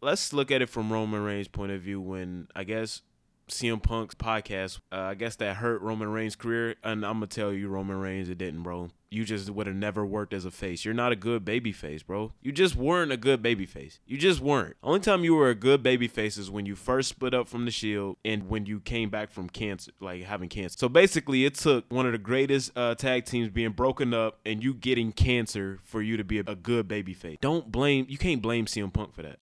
let's look at it from Roman Reigns' point of view. When I guess CM Punk's podcast, uh, I guess that hurt Roman Reigns' career. And I'm gonna tell you, Roman Reigns, it didn't, bro. You just would have never worked as a face. You're not a good baby face, bro. You just weren't a good baby face. You just weren't. Only time you were a good baby face is when you first split up from the Shield and when you came back from cancer, like having cancer. So basically, it took one of the greatest uh, tag teams being broken up and you getting cancer for you to be a, a good baby face. Don't blame. You can't blame CM Punk for that.